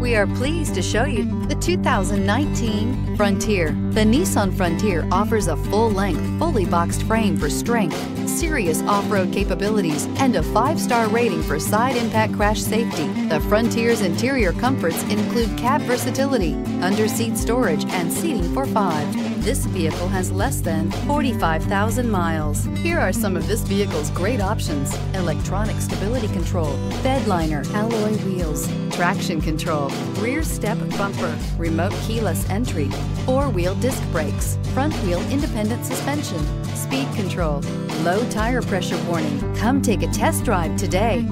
We are pleased to show you the 2019 Frontier. The Nissan Frontier offers a full-length, fully boxed frame for strength, serious off-road capabilities, and a five-star rating for side impact crash safety. The Frontier's interior comforts include cab versatility, under-seat storage, and seating for five. This vehicle has less than 45,000 miles. Here are some of this vehicle's great options. Electronic stability control, bed liner, alloy wheels, traction control, rear step bumper, remote keyless entry, four-wheel disc brakes, front wheel independent suspension, speed control, low tire pressure warning. Come take a test drive today.